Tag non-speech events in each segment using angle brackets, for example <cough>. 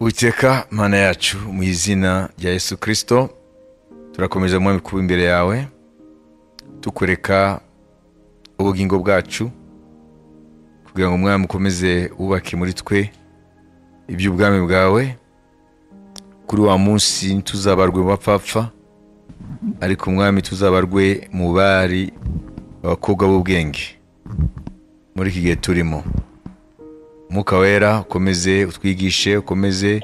Uwiteka mana yacu mu izina rya Yesu kirisito turakomeza mwami kuba imbere yawe tukwereka ubugingo bwacu kugira ngo umwami ukomeze wubake muri twe iby'ubwami bwawe kuri wa munsi tuzabarwe mu bapfapfa ariko umwami tuzabarwe mu bari abakobwa b'ubwenge muri iki gihe turimo. Umwuka wera ukomeze utwigishe ukomeze.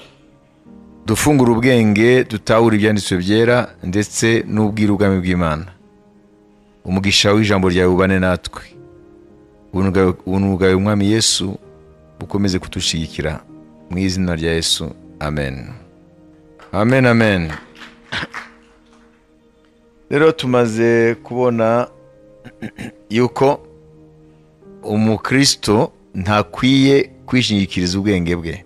Dufungure ubwenge dutahure ibyanditswe byera ndetse n'ubwira ubwami bw'imana. Umugisha w'ijambo ryawe ubane natwe. Ubuntu umwami yesu bukomeze kudushigikira mu izina rya yesu. Amen. Amen amen. Rero tumaze kubona yuko umukristo ntakwiye kwishingikiriza ubwenge bwe.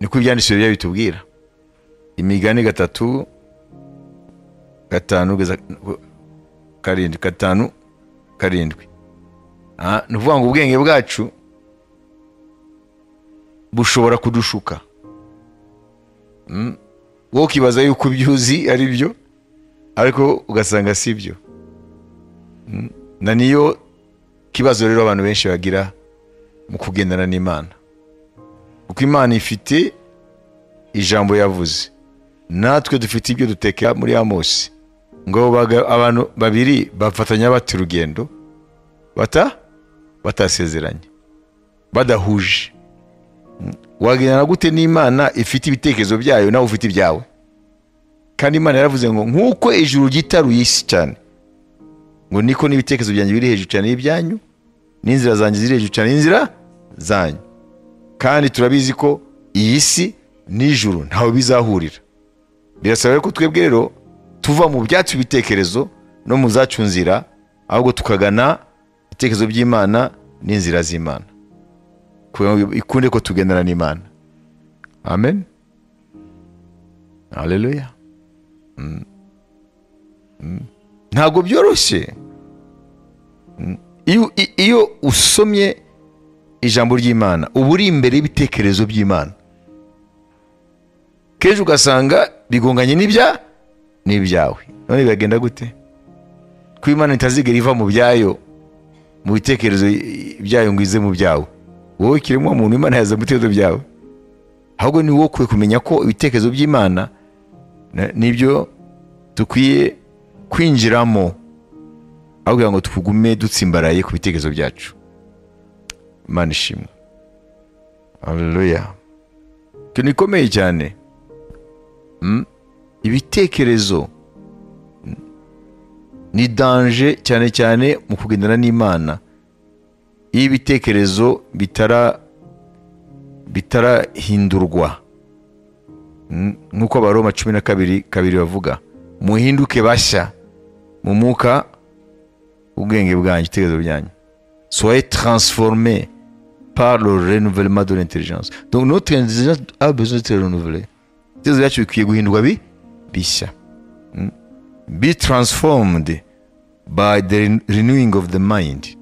Niko ibyanditswe bijya bitubwira. Imigani gatatu gatanu karindwi gatanu karindwi. Ah, ni ukuvuga ngo ubwenge bwacu bushobora kudushuka. Mm. wowe ukibaza yuko ibyo uzi ari byo ariko ugasanga si byo. Mm. na niyo kibazo rero abantu benshi bagira mu kugendana n'imana. Kuko imana ifite ijambo yavuze. Natwe dufite ibyo dutekera muri amosi ngo abantu babiri bafatanya bata urugendo bata batasezeranye. Badahuje. Wagendana gute n'imana ifite ibitekerezo byayo nawe ufite ibyawe? Kandi imana yaravuze ngo nk'uko ijuru ryitaruye isi cyane. Ngo niko n'ibitekerezo byanjye biri hejuru cyane y'ibyanyu n'inzira zanjye ziri hejuru cyane y'inzira zanyu. Kandi turabizi ko iyi si n'ijuru ntawe bizahurira. Birasaba ko twebwe rero tuva mu byacu ibitekerezo no mu zacu nzira ahubwo tukagana ibitekerezo by'imana n'inzira z'imana. Ikunde ko tugendana n'imana. Amen. Haleluya Mm. Mm. ntabwo byoroshye. Mm. iyo usomye ijambo ry'imana. Uba uri imbere y'ibitekerezo by'imana. Kenshi ugasanga bigonganye n'ibya n'ibyawe. None biragenda gute? Ko imana itazigera iva mu byayo mu bitekerezo byayo ngo ize mu byawe. Wowe kiremwa muntu imana yaza mu bitekerezo byawe. Ahubwo ni wowe kumenya ko ibitekerezo by'imana na- ni byo dukwiye kwinjiramo. Kugira ngo tugume dutsimbaraye ku bitekerezo byacu. Imana ishimwe haleluya ikintu gikomeye cyane. Mm? ibitekerezo. Ni danje cyane cyane mu kugendana n'imana. Iyo ibitekerezo bitara bitarahindurwa. Mm, nk'uko abaroma cumi na kabiri kabiri bavuga muhinduke bashya mu mwuka ubwenge bwanyu ibitekerezo byanyu soyez transformés par le renouvellement de l'intelligence. Donc notre intelligence a besoin d'être renouvelée ibitekerezo byacu bikwiye guhindurwa bi? Bishya Mm. be transformed by the ren- renewing of the mind.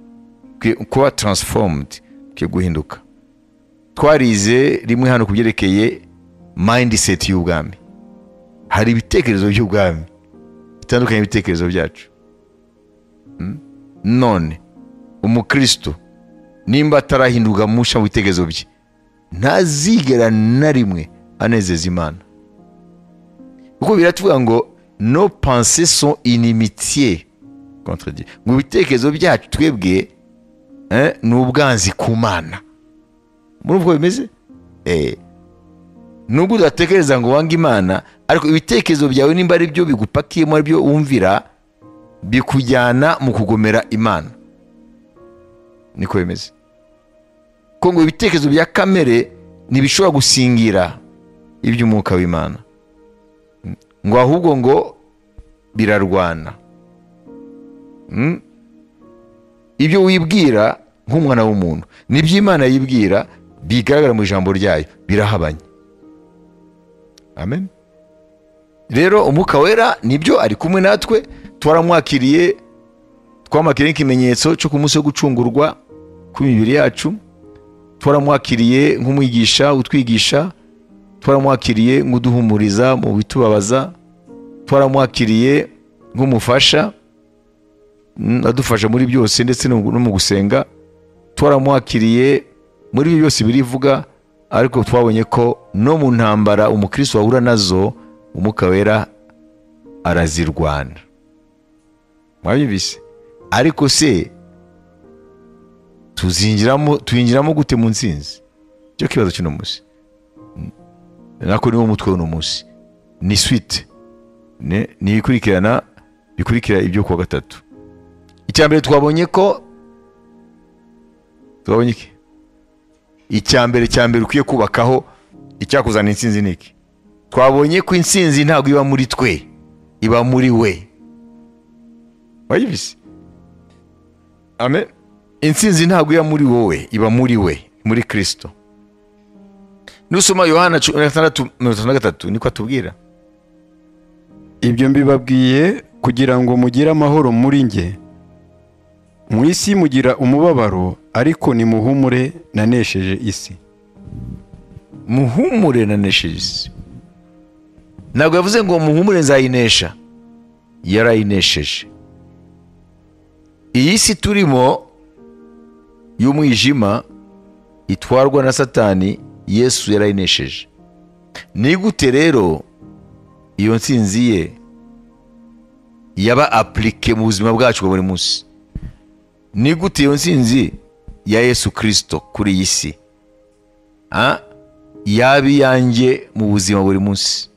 Kuba transformed? Bikwiye guhinduka twarize rimwe hano ku byerekeye mindset y'ubwami. Hari ibitekerezo by'ubwami. Bitandukanye n'ibitekerezo byacu. Mm. none. Umukristo nimba atarahinduka musha mu bitekerezo bye ntazigera na rimwe anezeza imana. Kuko biratuvuga ngo no inimitié contre Dieu. Ngo ibitekerezo byacu twebwe ni ubwanzi ku mana. Muri ubwo bimeze? Eh. nubwo udatekereza ngo wange imana ariko ibitekerezo byawe nimba ari byo bigupakiyemo ari byo wumvira bikujyana mu kugomera imana. Niko bimeze. Ko ngo ibitekerezo bya kamere ntibishobora gusingira iby'umwuka w'imana. Ngo ahubwo ngo birarwana. Mm? ibyo wibwira nk'umwana w'umuntu n'ibyo imana yibwira bigaragara mu ijambo ryayo birahabanye. Amen. Rero umwuka wera ni byo ari kumwe natwe twaramwakiriye twamwakiriye nk'ikimenyetso cyo ku munsi wo gucungurwa kw'imibiri yacu. Twaramwakiriye nk'umwigisha utwigisha twaramwakiriye nk'uduhumuriza mu bitubabaza twaramwakiriye nk'umufasha mm, adufasha muri byose ndetse no mu gusenga twaramwakiriye muri ibyo byose birivuga ariko twabonye ko no mu ntambara umukristo wahura na zo umwuka wera arazirwana. Mwabyumvise ariko se tuzinjiramo tuyinjiramo gute mu nsinzi cyo kibazo cy'uno munsi. Mm. nako niwo mutwe w'uno munsi. Ni swite ni ibikurikirana bikurikira ibyo kuwa gatatu. Icya mbere twabonye ko twabonye iki? Icya mbere cya mbere ukwiye kubakaho icyakuzana intsinzi ni iki? Twabonye ko intsinzi ntabwo iba muri twe iba muri we. Wayibise amen. Intsinzi ntabwo iba muri wowe iba muri we muri kirisito nusoma yohana cumi na gatandatu mirongo itatu na gatatu niko atubwira? Ibyo mbibabwiye kugira ngo mugire amahoro muri njye. Mu isi mugira umubabaro ariko nimuhumure nanesheje isi. Muhumure nanesheje isi. Ntabwo yavuze ngo muhumure nzayinesha. Yarayinesheje. Iyi si turimo y'umwijima itwarwa na satani yesu yarayinesheje. Ni gute rero iyo nsinzi ye yaba apurike mu buzima bwacu bwa buri munsi? Ni gute iyo nsinzi ya yesu kirisito kuri iyi si? Yaba iyanjye mu buzima buri munsi.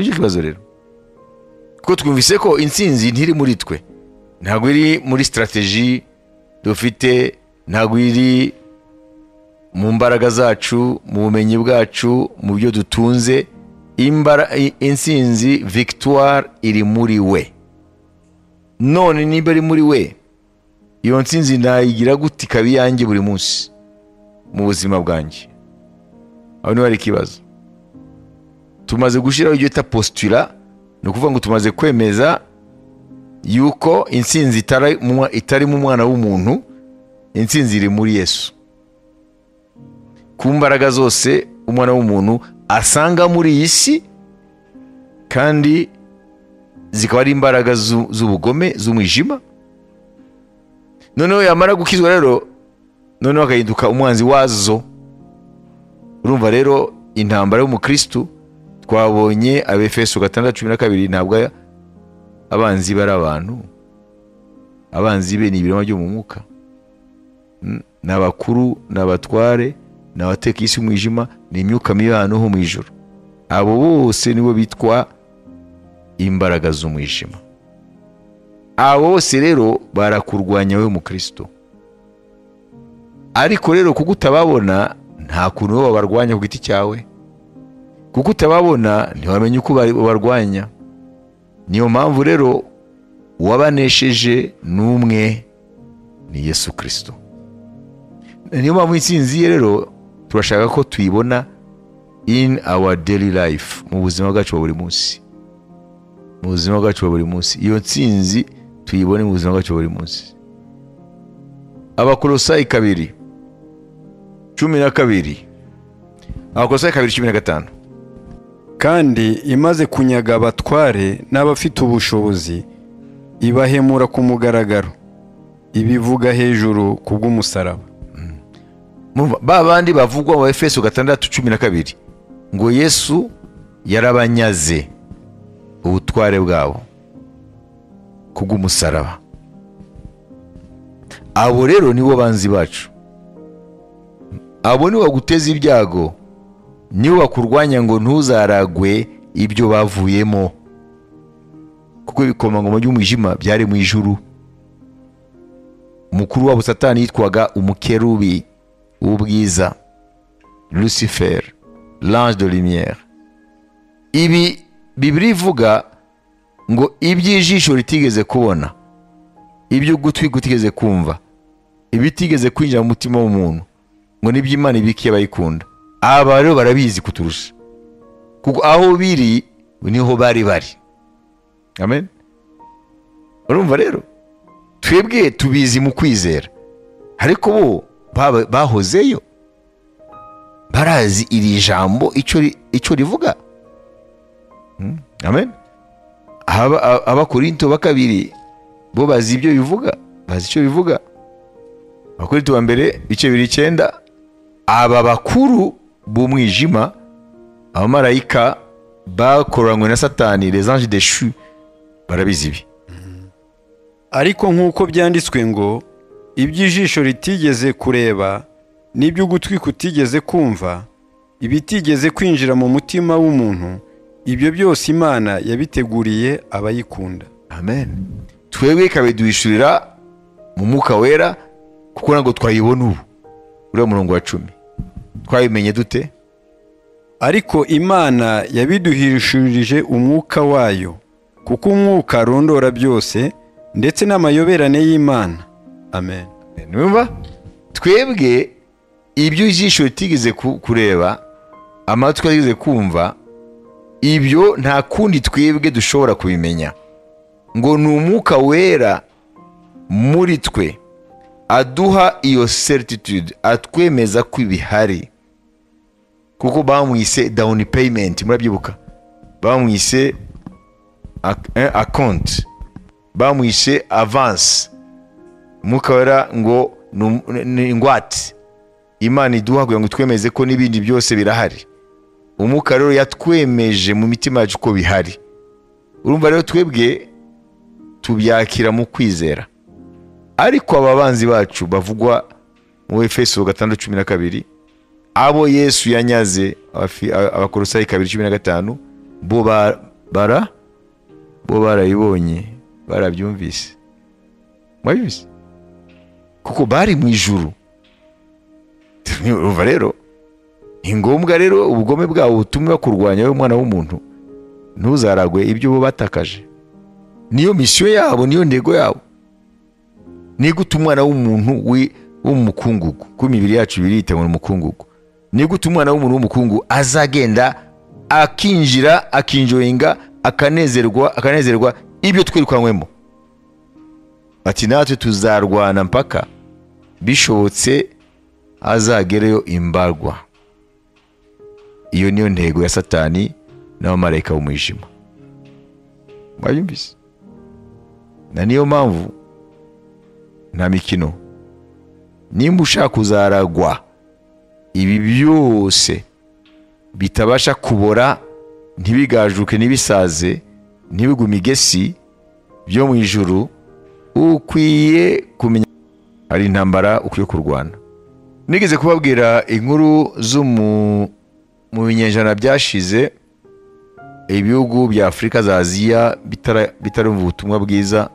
Icyo kibazo rero. Kuko twumvise ko intsinzi ntiri muri twe. Ntabwo iri muri sitarateji dufite ntabwo iri mu mbaraga zacu mu bumenyi bwacu mu byo dutunze imbara i- intsinzi victoire iri muri we. None niba ari muri we iyo ntsinzi nayigira gute ikaba iyanjye buri munsi mu buzima bwanjye? Aho ni ho hari ikibazo. Tumaze gushyiraho ibyo bita positura ni ukuvuga ngo tumaze kwemeza yuko intsinzi itari mu- mwana w'umuntu intsinzi iri muri yesu. Ku mbaraga zose umwana w'umuntu asanga muri iyi si kandi zikaba ari imbaraga zu- z'ubugome z'umwijima. Noneho yamara gukizwa rero noneho agahinduka umwanzi wazo. Urumva rero intambara y'umukristu twabonye abefeso gatandatu cumi na kabiri ntabwo abanzi be ari abantu abanzi be ni ibirema byo mu mwuka Mm, ni abakuru ni abatware ni abateka isi umwijima ni imyuka mibi ahantu ho mu ijoro abo bose nibo bitwa imbaraga z'umwijima. Abo bose rero barakurwanya wowe mukristo ariko rero kuko utababona nta kuntu wowe babarwanya ku giti cyawe. Kuko utababona ntiwamenya uko babarwanya niyo mpamvu rero uwabanesheje ni umwe ni yesu kirisito niyo mpamvu intsinzi ye rero turashaka ko tuyibona in our daily life mu buzima bwacu bwa buri munsi. Mu buzima bwacu bwa buri munsi. Iyo ntsinzi tuyibone mu buzima bwacu bwa buri munsi. Abakolosayi kabiri cumi na kabiri. Abakolosayi kabiri cumi na gatanu. Kandi imaze kunyaga abatware n'abafite ubushobozi ibahemura ku mugaragaro ibivuga hejuru ku bw'umusaraba. Ba bandi bavugwa mu efeso gatandatu cumi na kabiri ngo yesu yarabanyaze ubutware bwabo kubw'umusaraba abo rero nibo banzi bacu. Abo nibo baguteza ibyago nibo bakurwanya ngo ntuzaragwe ibyo bavuyemo. Kuko ibikomangoma by'umwijima byari mu ijuru. Umukuru wabo satani yitwaga umukerubi w'ubwiza lucifer l'ange de lumière. Ibi bibiri ivuga ngo iby'ijisho ritigeze kubona ibyo ugutwi kutigeze kumva ibitigeze kwinjira mu mutima w'umuntu ngo ni byo imana ibikiye abayikunda aba rero barabizi kuturusha. Kuko aho biri ni ho bari bari. Amen? Urumva rero? Twebwe tubizi mu kwizera. Ariko bo bahozeyo. Barazi iri jambo icyo ri- icyo rivuga. Mm, amen? Aba- aba- abakorinto ba kabiri bo bazi ibyo bivuga bazi icyo bivuga. Abakorinto ba mbere ibice bibiri icyenda. Aba bakuru b'umwijima abamarayika bakoranywe na satani les anges deshu barabizi ibi. Ariko nk'uko byanditswe ngo iby'ijisho ritigeze kureba n'iby'ugutwi kutigeze kumva ibitigeze kwinjira mu mutima w'umuntu ibyo byose imana yabiteguriye abayikunda. Amen. Twebwe ikabiduhishurira mu mwuka wera kuko ntabwo twayibona ubu uriya murongo wa cumi. Twabimenye dute? Ariko imana yabiduhishurije umwuka wayo kuko umwuka arondora byose ndetse n'amayoberane y'imana. Amen. Numva? Twebwe ibyo ijisho ritigeze ku- kureba amatwi atigeze kumva ibyo nta kundi twebwe dushobora kubimenya. Ngo ni umwuka wera muri twe. Aduha iyo certitude atwemeza ko ibihari. Kuko bamwise down payment murabyibuka? Bamwise ac- eh, bamwishe avance. Umwuka wera ngo ni ingwate imana iduha kugira ngo twemeze ko n'ibindi byose birahari. Umwuka rero yatwemeje mu mitima yacu ko bihari. Urumva rero twebwe tubyakira mu kwizera. Ariko aba banzi bacu bavugwa mu efeso gatandatu cumi na kabiri abo yesu yanyaze abakorosayi kabiri cumi na gatanu bo ba- bara bo barayibonye barabyumvise. Mwabizi kuko bari mu ijuru. Urumva rero? Ni ngombwa rero ubugome bwabo butumwe bakurwanya wowe mwana w'umuntu ntuzaragwe ibyo bo batakaje. Niyo misiyo yabo niyo ntego yabo. Ni gute umwana w'umuntu wi- wo mu mukungugu kuko imibiri yacu ibiri yitwa mu mukungugu ni gute umwana w'umuntu w'umukungu azagenda akinjira akinjoyinga akanezerwa akanezerwa ibyo twirukanywemo ati natwe tuzarwana mpaka bishobotse azagereyo imbarwa. Iyo niyo ntego ya satani n'abamarayika b'umwijima. Mwabyumvise na niyo mpamvu nta mikino. Nimba ushaka kuzaragwa ibi byose bitabasha kubora ntibigajuke ntibisaze ntibigume igesi byo mu ijuru ukwiye kumenya hari intambara ukwiye kurwana. Nigeze kubabwira inkuru zo mu binyejana byashize ibihugu bya afurika za aziya bitarumva ubutumwa bwiza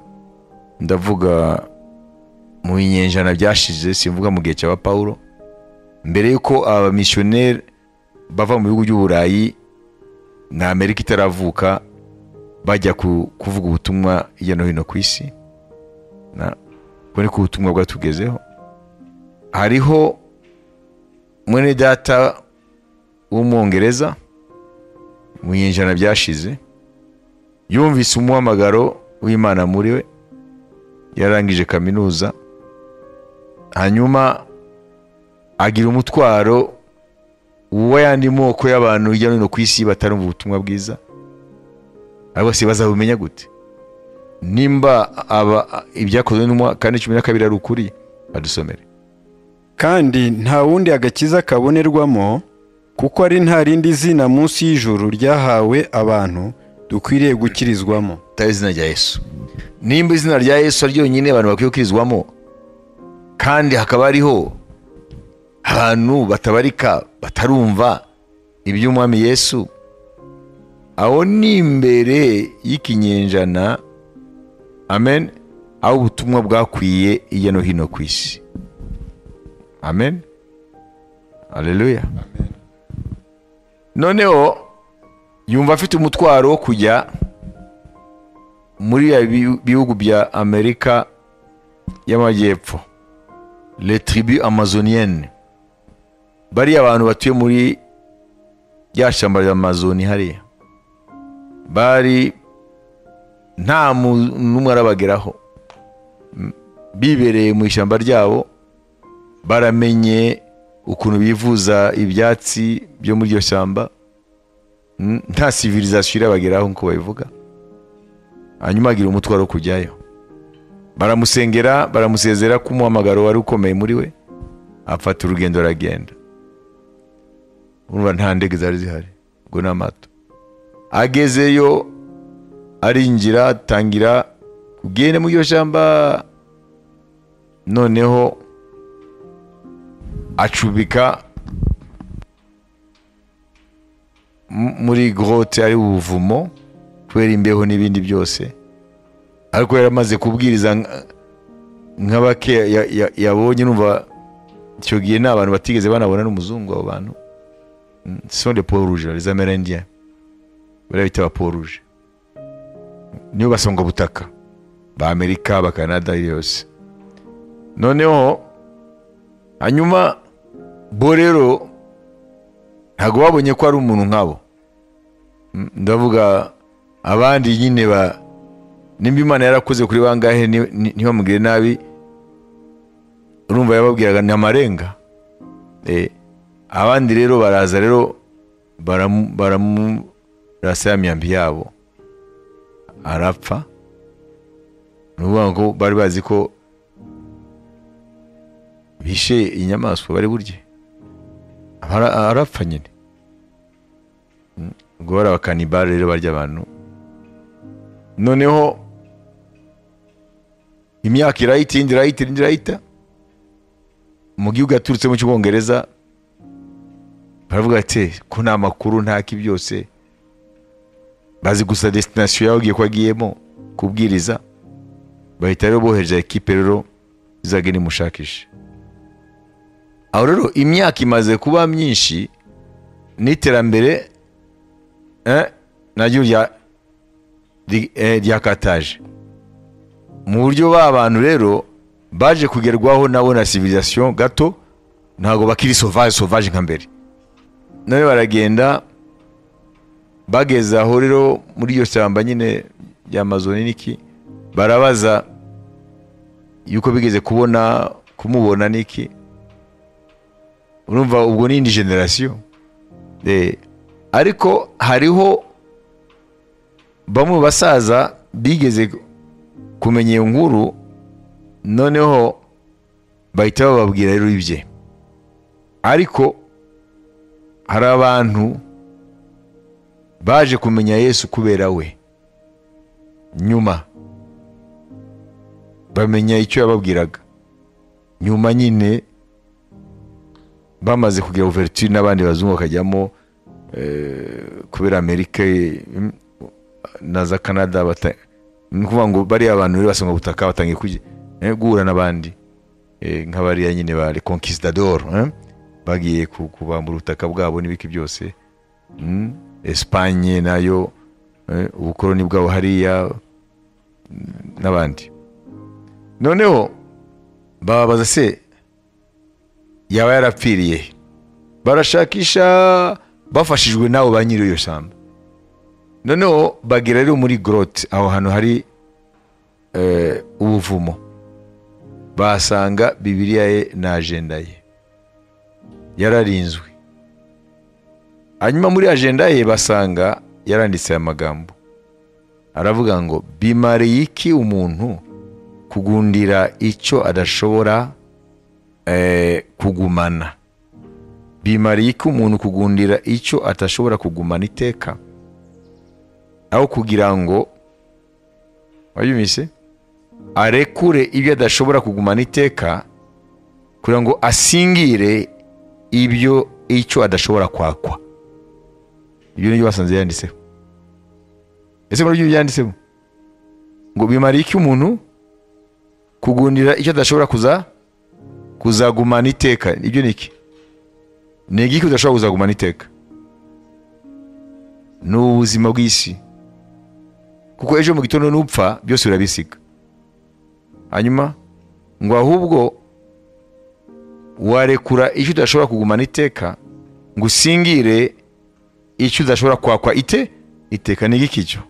ndavuga mu binyejana byashize simvuga mu gihe cya pawulo mbere y'uko abamisiyoneri bava mu bihugu by'uburayi na amerika itaravuka bajya ku- kuvuga ubutumwa hirya no hino ku isi niko ubutumwa bwatugezeho. Hariho mwene data w'umwongereza mu binyejana byashize yumvise umuhamagaro w'imana muri we yarangije kaminuza hanyuma agira umutwaro w'ayandi moko y'abantu hirya no hino ku isi batarumva ubutumwa bwiza. Ariko se bazabumenya gute? Nimba aba ibyakozwe n'umwa kandi cumi na kabiri ari ukuri badusomere. Kandi nta wundi agakiza kabonerwamo kuko ari nta rindi zina munsi y'ijuru ryahawe abantu dukwiriye gukirizwamo. Atari izina rya yesu. Nimba izina rya yesu ryonyine abantu bakwiye gukirizwamo kandi hakaba hariho abantu batabarika batarumva iby'umwami yesu aho ni imbere y'ikinyenjana amen aho ubutumwa bwakwiye hirya no hino ku isi. Amen. Aleluya noneho yumva afite umutwaro wo kujya muri bihugu bya amerika y'amajyepfo. Le tribu amazonienne bariya abantu batuye muri rya shyamba rya amazoni hariya bari nta muntu n'umwe arabageraho. Bibereye mu ishyamba ryabo baramenye ukuntu bivuza ibyatsi byo muri iryo shyamba. Nta civilisation irabageraho nk'uko babivuga. Hanyuma agira umutwaro wo kujyayo. Baramusengera baramusezera ko umuhamagaro wari ukomeye muri we. Afata urugendo aragenda. Urumva nta ndege zari zihari. Ubwo ni amato agezeyo arinjira atangira kugenda muri iryo shyamba noneho acubika muri grotte ari ubuvumo kubera imbeho n'ibindi byose. Ariko yari amaze kubwiriza nka- nk'abake ya- ya- yabonye numva icyo gihe ni abantu batigeze banabona n'umuzungu abo bantu. Mm, des peaux rouges les amérindiens. Bariya bita ba peaux rouges. Nibo basonga butaka. Ba amerika ba canada yose. Noneho hanyuma bo rero ntabwo babonye ko ari umuntu nkabo. Mm, ndavuga abandi nyine ba nimba imana yarakoze kuri bangahe ntibamugire nabi. Urumva yababwiraga ni amarenga. Eh, abandi rero baraza rero baramu- baramurasa ya myambi yabo. Arapfa. Ni ukuvuga ngo bari bazi ko bishe inyamaswa bari burye. Ara- arapfa nyine Mm, ubwo bari abakanibare rero barya abantu. Noneho imyaka irahita indi irahita indi irahita mu gihugu yaturutsemo cy'ubwongereza baravuga ati ko nta makuru ntaki byose bazi gusa destination yaho ugiye ko agiyemo kubwiriza bahita rero bohereza ekipe rero izagenda imushakisha aho rero imyaka imaze kuba myinshi n'iterambere eh, naryo ryakataje mu buryo ba bantu rero baje kugerwaho nabo na civilisation gato ntabwo bakiri sauvage sauvage nka mbere. None baragenda bageze aho rero muri iyo shyamba nyine rya amazoni niki barabaza yuko bigeze kubona kumubona niki. Urumva ubwo ni indi generasiyo Eh, ariko hariho bamwe basaza bigeze kumenya iyo nkuru noneho bahita bababwira rero ibye. Ariko hari abantu baje kumenya yesu kubera we. Nyuma bamenya icyo yababwiraga. Nyuma nyine bamaze kugira ouverture n'abandi bazungu bakajyamo eh, kubera amerika eh, na za canada ni ukuvuga ngo bariya abantu rero basanga ubutaka batangiye eh, guhura n'abandi. Eh, nk'abariya nyine ba conquistador eh, bagiye ku- kubambura ubutaka bwabo n'ibiki byose. Mm, Espagne na yo ubukoloni bwabo hariya n'abandi. Noneho bababaza se yaba yarapfiriye? Barashakisha bafashijwe n'abo ba nyiri iyo shyamba. Noneho bagera rero muri grotte. Aho hantu hari eh, ubuvumo. Basanga bibiliya ye na ajenda ye. Yararinzwe. Hanyuma muri ajenda ye basanga yaranditse aya magambo. Aravuga ngo bimariye iki umuntu kugundira icyo adashobora eh, kugumana. Bimariye iki umuntu kugundira icyo atashobora kugumana iteka. Aho kugira ngo wayumvise? Arekure ibyo adashobora kugumana iteka kugira ngo asingire ibyo icyo adashobora kwakwa. Ibyo ni byo basanze yanditseho. Ese muri ibyo byanditseho ngo bimariye iki umuntu kugundira icyo adashobora kuza kuzagumana iteka? Ibyo ni iki? Ni igiki udashobora kuzagumana iteka? Ni ubuzima bw'isi. Kuko ejo mu gitondo nupfa byose urabisiga hanyuma ngo ahubwo warekura icyo udashobora kugumana iteka ngo usingire icyo udashobora kwakwa ite? Iteka ni igiki cyo?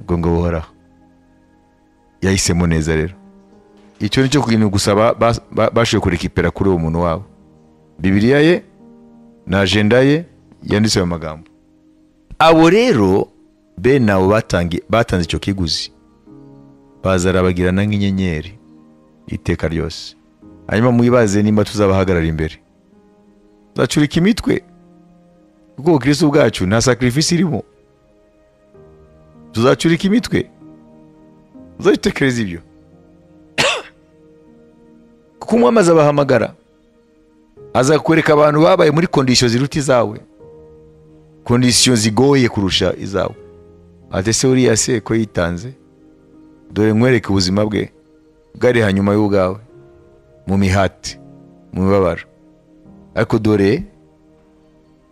Ubwo ngo buhoraho. Yahisemo neza rero. Icyo ni cyo kintu gusa ba- ba- ba- bashoboye kurekipera kuri uwo muntu wabo. Bibiliya ye na ajenda ye yanditse ayo magambo. Abo rero bene abo batanze icyo kiguzi. Bazarabagirana nk'inyenyeri iteka ryose. Hanyuma mwibaze nimba tuzabahagarara imbere. Tuzacurika imitwe. Kuko ubukristo bwacu nta sacrifice irimo. Tuzacurika imitwe. Uzabitekereza ibyo. <coughs> Kuko umwami azabahamagara azakwereka abantu babaye muri kondisiyo ziruta izawe. Kondisiyo zigoye kurusha izawe. Ati ese uriya se ko yitanze. Dore nkwereke ubuzima bwe bwari hanyuma y'ubwawe mu mihati mu mibabaro. Ariko dore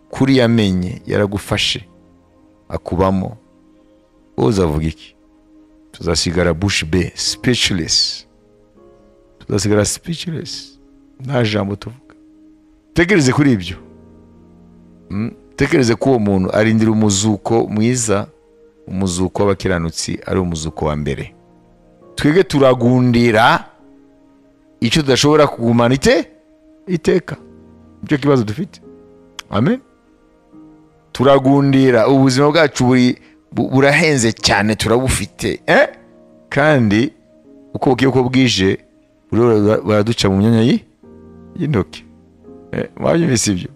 kuri yamenye yaragufashe akubamo. Wowe uzavuga iki? Tuzasigara bush be speechless. Tuzasigara speechless. Nta jambo tuvuga. Tekereze kuri ibyo. Mm, tekereze ko uwo muntu arindira umuzuko mwiza. Umuzuko w'abakiranutsi ari umuzuko wa mbere. Twebwe turagundira icyo tudashobora kugumana ite? Iteka. Nicyo kibazo dufite. Amen. Turagundira ubuzima bwacu buri bu- burahenze cyane turabufite eh? kandi uko bugiye uko bwije baraduca mu myanya y'i- y'intoki. Eh, mwabyumvise ibyo.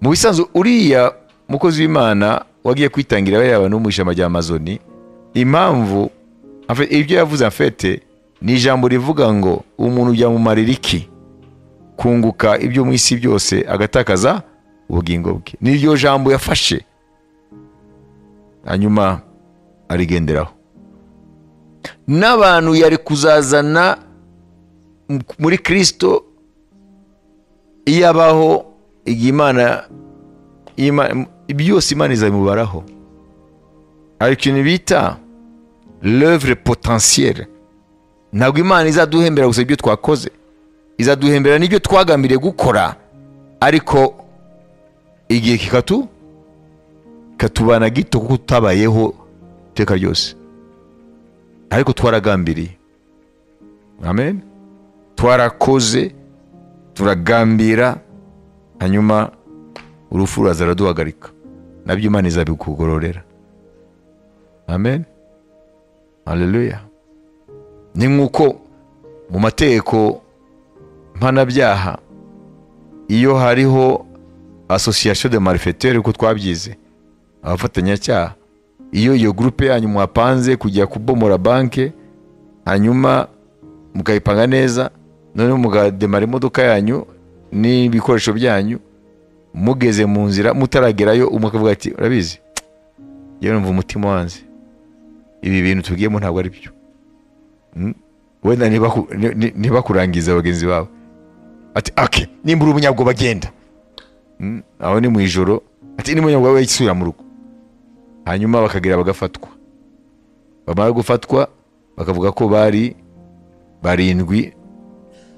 Mu bisanzwe uriya mukozi w'imana wagiye kwitangira bariya bantu mu ishyamba rya amazoni impamvu ibyo yavuze afete ni ijambo rivuga ngo umuntu byamumarira iki kunguka ibyo mu isi byose agatakaza ubugingo bwe. Niryo jambo yafashe. Hanyuma arigenderaho. N'abantu yari kuzazana muri kirisito iyo abaho igihe imana Ima- byose imana izabimubaraho hari ikintu bita l'œuvre potentielle. Ntabwo imana izaduhembera gusa ibyo twakoze. Izaduhembera n'ibyo twagambiriye gukora ariko igihe kikatu katubana gito kuko tutabayeho iteka ryose. Ariko twaragambiriye. Amen. Twarakoze turagambira hanyuma urupfu ruraza ruraduhagarika. Na byo imana izabikugororera. Amen. Haleluya ni nk'uko mu mategeko mpanabyaha iyo hariho association de malfaiteurs uko twabyize abafatanyacyaha iyo iyo gurupe yanyu mwapanze kujya kubomora banke hanyuma mukayipanga neza noneho mukademara imodoka yanyu n'ibikoresho byanyu mugeze mu nzira mutaragerayo umwe akavuga ati urabizi? Yewe numva umutima wanze. Ibi bintu tugiyemo ntabwo ari byo. Mm. wenda nibakurangiza bagenzi bawe ati ake nimba uri umunyabwoba agenda. Mm, aho ni mu ijoro. Ati ni umunyabwoba yisubira mu rugo. Hanyuma bakagera bagafatwa. Bamara gufatwa bakavuga ko bari barindwi.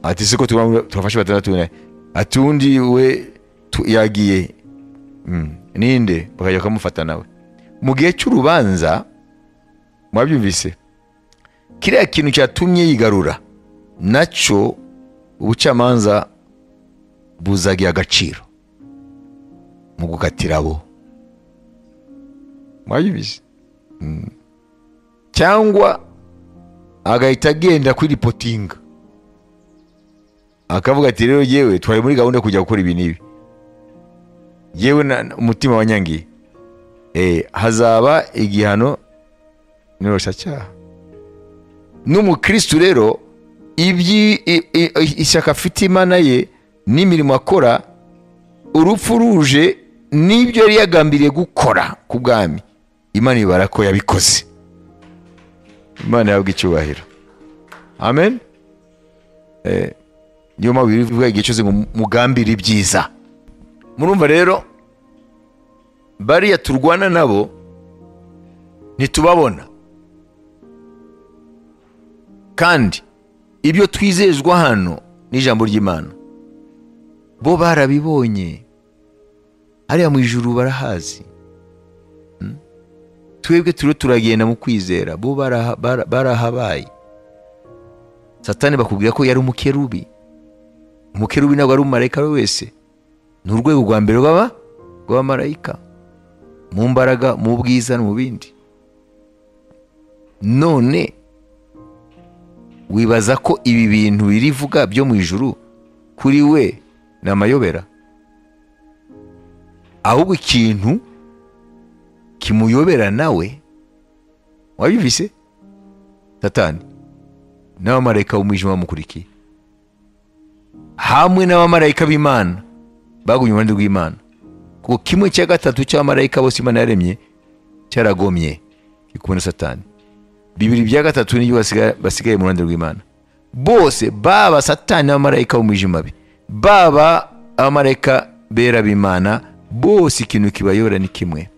Ati siko turafashe batandatu ati undi we yagiye. Mm, ninde? Bakajya bakamufata nawe. Mu gihe cy'urubanza mwabyumvise? Kiriya kintu cyatumye yigarura na cyo ubucamanza buzagira agaciro mu gukatira abo. Mwabyumvise? Mm. cyangwa agahita agenda kwiripotinga akavuga ati rero yewe twari muri gahunda yo kujya gukora ibi n'ibi. Yewe umutima wanyangiye eh, hazaba igihano n'iroshyacyaha n'umukristu rero ibyi- ishyaka afite imana ye n'imirimo akora urupfu ruje n'ibyo yari yagambiriye gukora ku bwami. Imana ibara ko yabikoze. Imana yabwa icyubahiro. Amen. Eh, niyo mpamvu bivuga igihe cyose ngo mugambire ibyiza. Murumva rero bariya turwana nabo ntitubabona. Kandi ibyo twizezwa hano n'ijambo ry'imana. Bo barabibonye hariya mu ijuru barahazi. Hmm? twebwe turiho turagenda mu kwizera bo baraha- bara- barahabaye. Satani bakubwira ko yari umukerubi. Umukerubi ntabwo ari umumarayika we wese. Ni urwego rwa mbere rw'aba rw'abamarayika mu mbaraga mu bwiza no mu bindi. None wibaza ko ibi bintu birivuga byo mu ijuru kuri we ni amayobera ahubwo ikintu kimuyobera nawe wabivise satani n'abamarayika b'umwijima bamukurikiye. Hamwe n'abamarayika b'imana. Bagumye iruhande rw'imana. Kuko kimwe cya gatatu cy'abamarayika bose imana yaremye cyaragomye. Na satani. Bibiri bya gatatu ni byo basigaye mu ruhande rw'imana. Bose baba satani n'abamarayika b'umwijima be. Baba abamarayika bera b'imana bose ikintu kibayobora ni kimwe.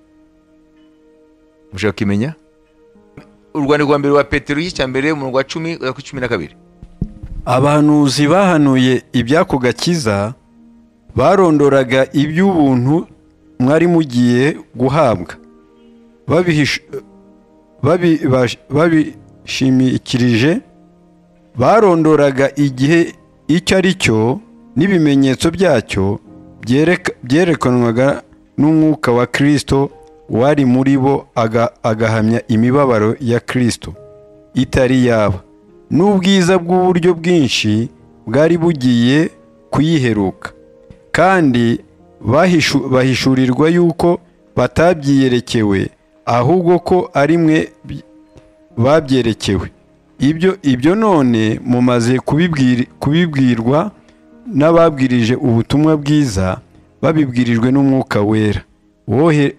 Mushaka kumenya urwandiko rwa mbere rwa petero y'icya mbere mu rwa cumi cumi na kabiri. Abahanuzi bahanuye iby'ako gakiza barondoraga iby'ubuntu mwari mugiye guhabwa. Babishimikirije barondoraga igihe icyo ari cyo n'ibimenyetso byacyo byereka- byerekanwaga n'umwuka wa kirisito wari muri bo aga- agahamya imibabaro ya kirisito itari yaba n'ubwiza bw'uburyo bwinshi bwari bugiye kuyiheruka. Kandi bahishu- bahishurirwa yuko batabyiyerekewe ahubwo ko ari mwe by- babyerekewe. Ibyo ibyo none mumaze kubibwir- kubibwirwa n'ababwirije ubutumwa bwiza babibwirijwe n'umwuka wera. Wohe-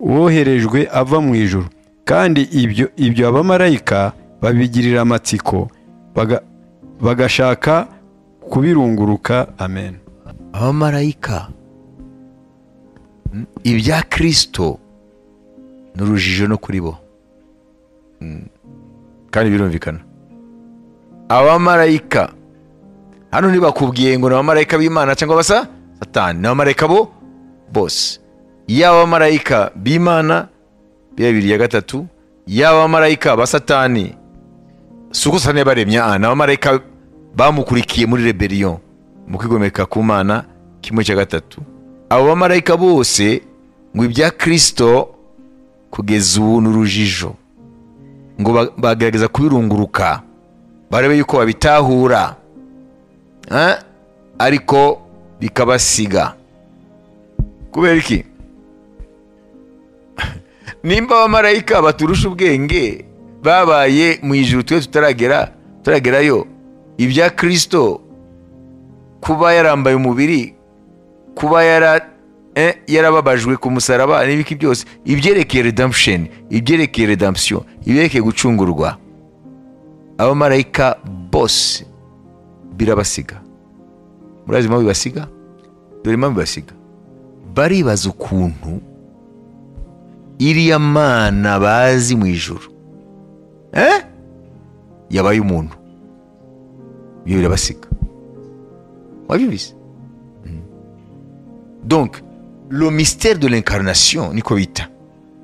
woherejwe ava mu ijuru. Kandi ibyo ibyo abamarayika babigirira amatsiko baga- bagashaka kubirunguruka. Amen. Abamarayika mm, ibya kirisito ni urujijo no kuri bo. Mm. kandi birumvikana. Abamarayika hano ntibakubwiye ngo ni abamarayika b'imana cyangwa basa satani ni abamarayika bo bose. Yaba abamarayika b'imana bibiri ya gatatu yaba abamarayika ba satani si uko satani yabaremye ah, ni abamarayika bamukurikiye muri rebellion. Mu kwigomeka ku mana kimwe cya gatatu. Abo bamarayika bose ngo ibya kirisito kugeza ubu ni urujijo ngo ba- bagerageza kubirunguruka barebe yuko babitahura ariko bikabasiga. Kubera iki? <laughs> Nimba abamarayika baturusha ubwenge babaye mu ijuru twe tutaragera tutaragerayo ibya kirisito kuba yarambaye umubiri kuba eh, yarababajwe ku musaraba n'ibiki byose. Ibyerekeye redemption ibyerekeye redemption ibyerekeye gucungurwa. Abamarayika bose birabasiga. Murazi impamvu bibasiga? Dore impamvu bibasiga. Baribaza ukuntu iriya mana bazi mu ijuru. Eh? yabaye umuntu. Ibyo birabasiga. Wabyumvise Mm. donc le mystère de l'incarnation niko bita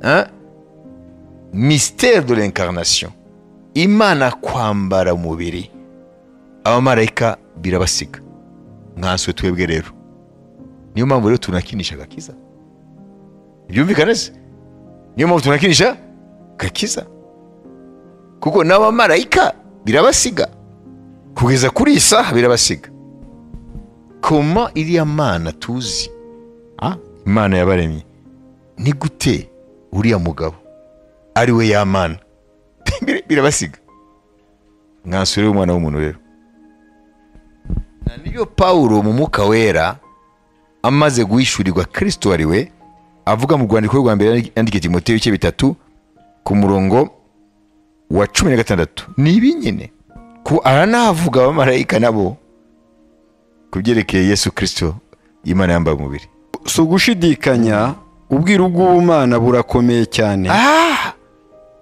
hein? mystère de l'incarnation imana kwambara umubiri abamarayika birabasiga nkanswe twebwe rero. Niyo mpamvu rero tunakinisha agakiza byumvikane se? Niyo mpamvu tunakinisha gakiza. Kuko n'abamarayika birabasiga kugeza kuri iyi saha birabasiga koma iriya mana tuzi. Ah, imana yabaremye. Ni gute uriya mugabo? Ari we ya mana. Bir- <laughs> birabasiga. Mwansure w'umwana w'umuntu rero. Na ni byo pawulo mu mwuka wera amaze guhishurirwa kirisito ari we avuga mu rwandiko rwa mbere yandikiye timoteyo ibice bitatu ku murongo wa cumi na gatandatu. Ni ibi nyine? Ko abamarayika nabo ku byerekeye yesu kirisito imana yambaye umubiri. Si ugushidikanya ubwiru bw'ubumana burakomeye cyane. Ah!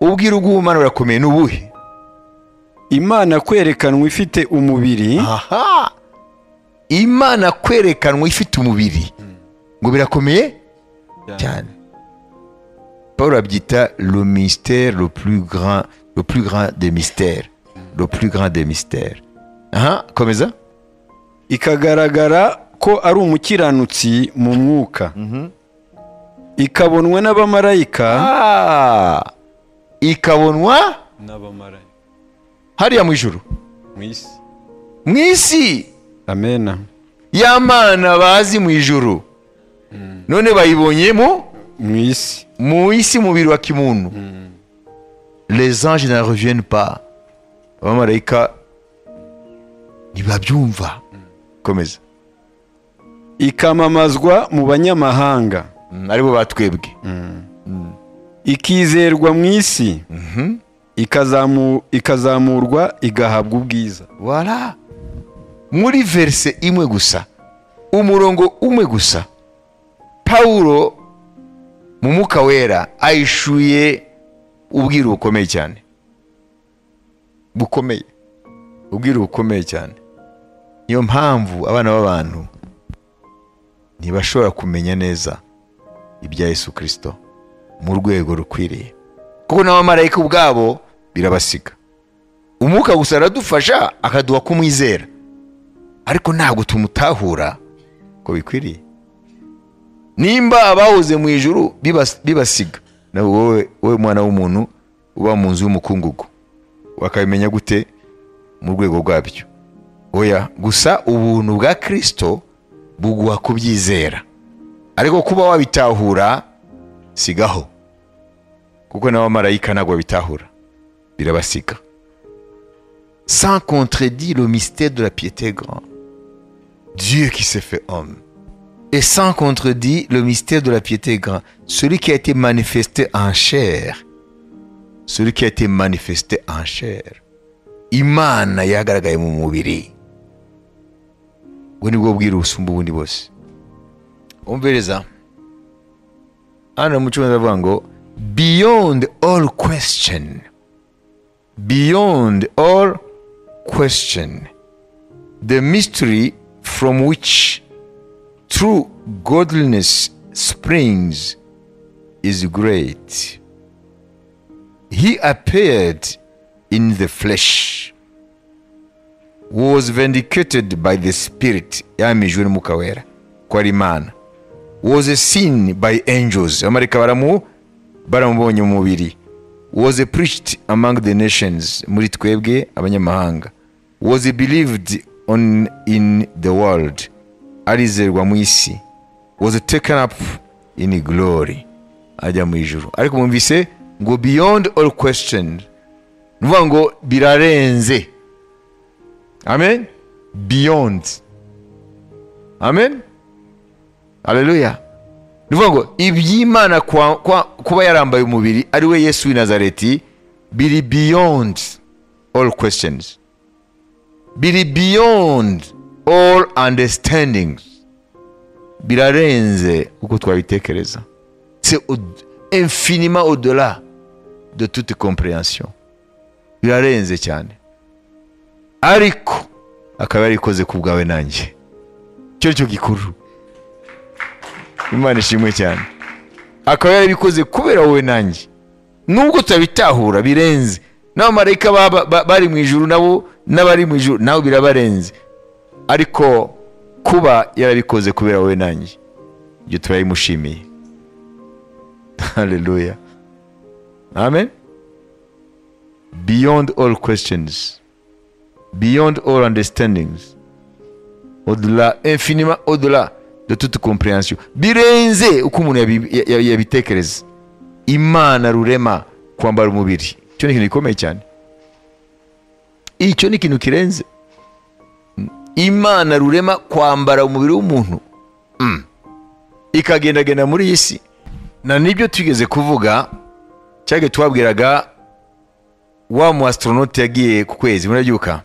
Ubwira ubw'ubumana burakomeye ni ubuhe? Imana kwerekanwa ifite umubiri. Aha! Imana kwerekanwa ifite umubiri. Ngo birakomeye? Cyane. Paul abyita le mystère le plus grand le plus grand des mystères. Le plus grand des mystères. Aha! Komeza ikagaragara ko ari umukiranutsi mu mwuka. Ikabonwa n'abamarayika. Ah, ikabonwa? N'abamarayika. Hariya mu ijuru. Mu isi. Mu isi! Amena ya mana bazi mu ijuru. None bayibonyemo mu? Isi. Mu isi mubiri wa kimuntu. Les anges ne reviennent pas. Abamarayika ntibabyumva. Komeza. Ikamamazwa mu banyamahanga. Mm, ari bo batwebwe. Ikizerwa mu isi ikazamu- ikazamurwa igahabwa ubwiza. Voilà. Muri verse imwe gusa umurongo umwe gusa pawulo mu mwuka wera ayishuye ubwiru bukomeye cyane. Bukomeye. Ubwiru bukomeye cyane. Niyo mpamvu abana b'abantu ntibashobora kumenya neza ibya yesu kirisito mu rwego rukwiriye. Kuko n'abamarayika ubwabo birabasiga. Umwuka gusa aradufasha akaduha kumwizera. Ariko ntabwo tumutahura ko bikwiriye. Nimba abahoze mu ijuru bibas- bibasiga. Nawe wowe mwana w'umuntu uba mu nzu y'umukungugu. Wakabimenya gute mu rwego rwabyo? Oya gusa ubuntu bwa kirisito buguha kubyizera ariko kuba wabitahura sigaho kuko n'abamarayika ntabwo babitahura birabasiga sans contredire le mystère de la piété grande. Dieu qui s'est fait homme. Et sans contredire le mystère de la piété grande. Celui qui a été manifesté en chair. Celui qui a été manifesté en chair. Imana yagaragaye mu mubiri. Ubwo ni bwo bwira ubusumba ubundi bose umvereza hano mu cyongereza avuga ngo beyond all question. Beyond all question. The mystery from which true godliness springs is great. He appeared in the flesh was vindicated by the spirit yamijwe n'umwuka wera ko ari imana was seen by angels. Abamarayika baramu baramubonye mu mubiri. Was preached among the nations. Muri twebwe abanyamahanga. Was believed on in the world. Arizerwa mu isi. Was taken up in glory. Ajya mu ijuru. Ariko mwumvise ngo beyond all question. Ni ukuvuga ngo birarenze. Amen? Beyond. Amen? Haleluya ni ukuvuga ngo iby'imana kuba yarambaye umubiri ari we yesu nazareti biri beyond all questions. Biri beyond all understandings. Birarenze uko twabitekereza. C'est infiniment au delà de toute compréhension. Birarenze cyane ariko akaba yarikoze ku bwawe nanjye. Icyo cyo gikuru. Imana ishimwe cyane. Akaba yarabikoze kubera wowe nanjye. Nubwo tutabitahura birenze. N'abamarayika bari mu ijuru nabo n'abari mu ijuru nabo birabarenze. Ariko kuba yarabikoze kubera wowe nanjye ibyo turabimushimiye <laughs> haleluya amen. Beyond all questions. Beyond all understandings. Au-delà infiniment au-delà de toute compréhension. Birenze uko umuntu yabi- ya- ya- yabitekereza imana rurema kwambara umubiri icyo ni ikintu gikomeye cyane icyo ni ikintu kirenze. Imana rurema kwambara umubiri w'umuntu Mm. ikagendagenda muri iyi si. Na ni byo tugeze kuvuga cyangwa twabwiraga wa mu astronaute yagiye ku kwezi murabyuka?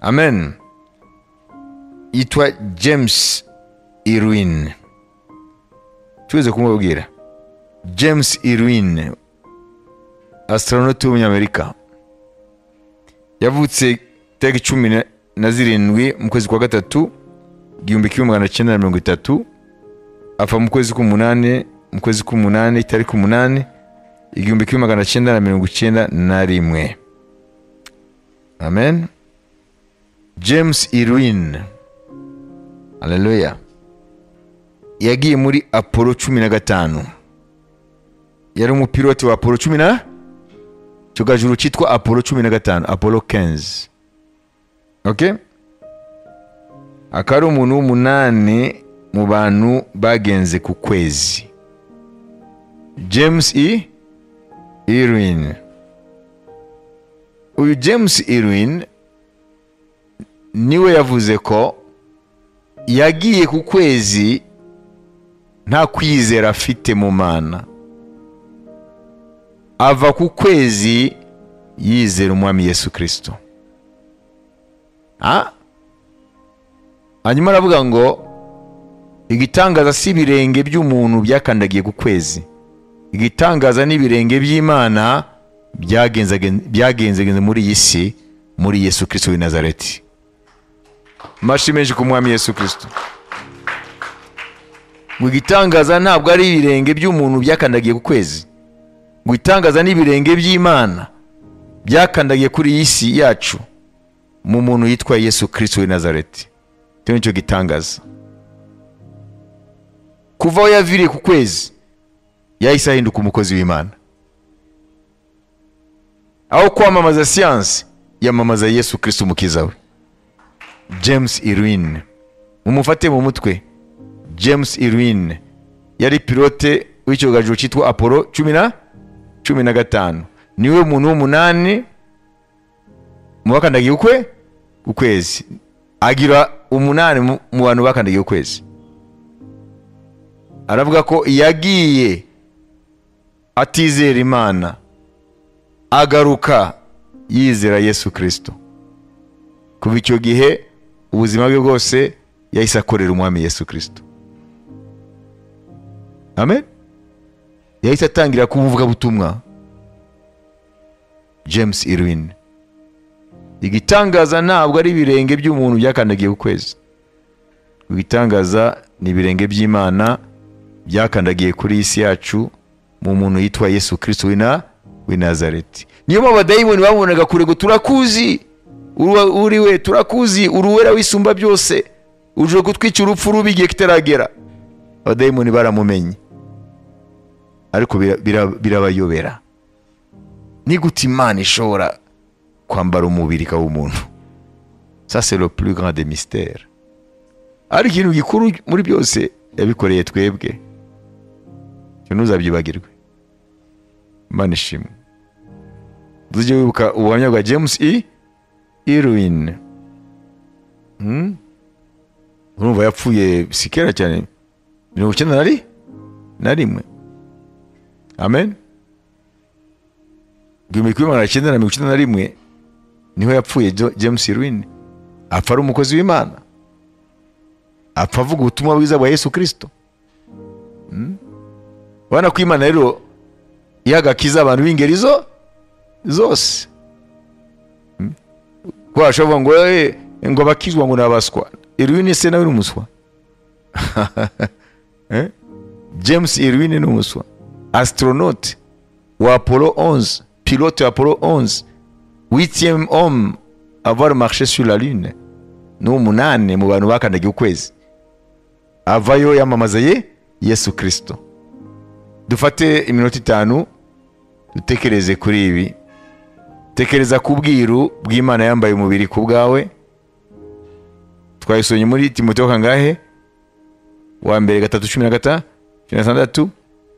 Amen. Yitwa james irwin. Tugeze kumubwira james irwin astronaute w'umunyamerika. Yavutse tariki cumi na zirindwi mu kwezi kwa gatatu igihumbi kimwe magana cyenda na mirongo itatu. Apfa mu kwezi k'umunani mu kwezi k'umunani tariki umunani igihumbi kimwe magana cyenda na mirongo icyenda na rimwe. Amen. James irwin. Haleluya yagiye muri apollo cumi na gatanu. Yari umupiloti wa apollo cumi na? Cyogajuru cyitwa apolo cumi na gatanu apollo 15 okay? Akaba ari umuntu w'umunani mu bantu bagenze ku kwezi. James e irwin. Uyu james irwin ni we yavuze ko yagiye ku kwezi nta kwizera afite mu mana. Ava ku kwezi yizera umwami yesu kirisito Ah? hanyuma aravuga ngo igitangaza si ibirenge by'umuntu byakandagiye ku kwezi. Igitangaza n'ibirenge by'imana byagenzage- byagenzagenze muri iyi si muri yesu kirisito w'i nazareti. Mashi menshi ku mwami yesu kirisito ngo igitangaza ntabwo ari ibirenge by'umuntu byakandagiye ku kwezi. Ngo itangaza n'ibirenge by'imana byakandagiye kuri iyi si yacu mu muntu yitwa yesu kirisito w'i nazareti. Icyo ni cyo gitangaza. Kuva aho yaviriye ku kwezi yahise ahinduka umukozi w'imana. Aho kwamamaza siyansi yamamaza yesu kirisito umukiza we. James irwin. Mumufate mu mutwe. James irwin. Yari pilote w'icyogajuru cyitwa apollo cumi na cumi na gatanu. Niwe muntu w'umunani mu bakandagiye ukwe ku kwezi agira umunani mu- mu bantu bakandagiye ukwezi. Aravuga ko yagiye atizera imana agaruka yizera yesu kirisito kuva icyo gihe ubuzima bwe bwose yahise akorera umwami yesu kirisito amen. Yahise atangira kubuvugabutumwa james irwin. Igitangaza ntabwo ari ibirenge by'umuntu byakandagiye ku kwezi. Igitangaza ni ibirenge by'imana byakandagiye kuri iyi si yacu mu muntu yitwa yesu kirisito w'i Na- w'i nazareti. Niyo mpamvu abadayimoni bamubonaga kure ngo turakuzi. Uri- uri we turakuzi uri uwera wisumba byose. Uje kutwica urupfu rubi igihe kitaragera. Abadayimoni baramumenye. Ariko bira- bira- birabayobera. Ni gute imana ishobora kwambara umubiri ikaba umuntu? C'est le plus grand des mystères. Ariko ikintu gikuru muri byose yabikoreye twebwe. Ntuzabyibagirwe imana ishimwe. Tujye wibuka ubuhamya bwa james e? Irwin. Hmm? urumva yapfuye si kera cyane mirongo icyenda na ri- na rimwe amen. Igihumbi kimwe magana cyenda na mirongo icyenda na rimwe ni ho yapfuye james irwin. Apfa ari umukozi w'imana apfa avuga ubutumwa bwiza bwa yesu kirisito Hmm? urabona ko imana rero iha agakiza abantu b'ingeri zo zose Hmm? Kuvuga ngo "Eh, ngo abakizwa ngo ni abaswa. Irwin se nawe ni umuswa. <laughs> Eh? james irwin ni umuswa. Astronaute wa apollo 11 pilote wa apollo 11 huitième homme avoir marché sur la lune ni umunani mu bantu bakandagiye ukwezi. Avayo yamamaza ye yesu kirisito dufate iminota itanu dutekereze kuri ibi. Tekereza ku bwiru bw'imana yambaye umubiri ku bwawe. Twayisomye muri timoteyo kangahe? Wa mbere gatatu cumi na gatanu cumi na gatandatu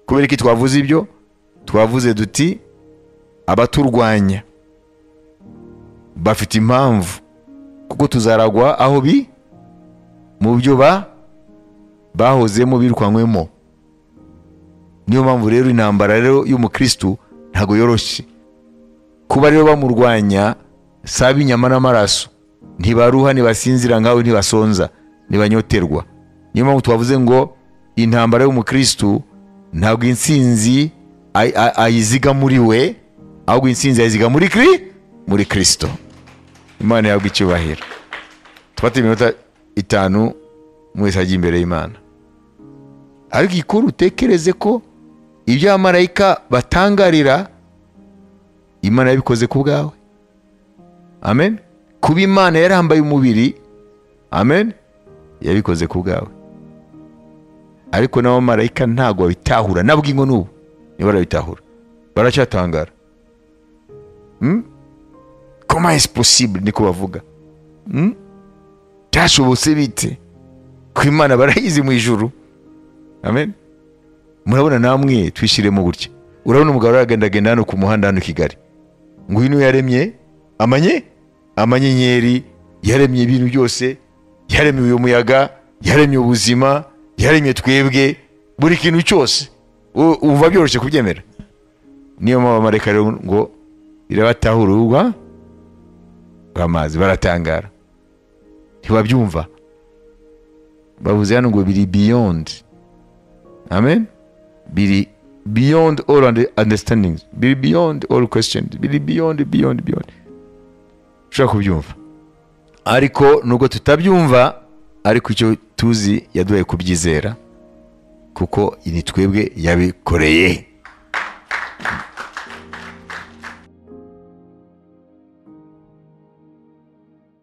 kubera iki twavuze ibyo? Twavuze duti abaturwanya bafite impamvu kuko tuzaragwa aho bi mu byo ba bahozemo birukanywemo. Niyo mpamvu rero intambara rero y'umukristu ntabwo yoroshye. Kuba rero bamurwanya saba inyama n'amaraso. Ntibaruha ntibasinzira nkawe ntibasonza ntibanyoterwa niyo mpamvu twavuze ngo intambara y'umukristu ntabwo ay- ayiziga muri we ahubwo intsinzi ayiziga muri kiri muri kirisito imana yabwa icyubahiro. Tufate iminota itanu mwese ajya imbere y'imana. Ariko ikuru utekereze ko ibyo abamarayika batangarira imana yabikoze ku bwawe. Amen. Kuba imana yarambaye umubiri amen yabikoze ku bwawe. Ariko n'abamarayika ntabwo babitahura. Nabwo ingo n'ubu niba barabitahura. Baracyatangara. Hmm? comment est possible? Niko bavuga. Hmm? byashobotse bite? Ku imana barayizi mu ijuru? Amen. Murabona namwe twishyiremo gutya. Urabona umugabo aragendagenda hano ku muhanda hano i kigali. Ni we yaremye amanye amanyenyeri yaremye ibintu byose yaremye uyu muyaga yaremye ubuzima yaremye twebwe buri kintu cyose. U- umva byoroshye kubyemera. Niyo mpamvu rero ngo irabatahura urwa rw'amazi baratangara. Ntibabyumva. Bavuze hano ngo biri beyond. Amen? Biri beyond all under- understandings biri beyond all questions biri beyond beyond beyond. Ushobora kubyumva. Ariko nubwo tutabyumva ariko icyo tuzi yaduhaye kubyizera kuko ni twebwe yabikoreye.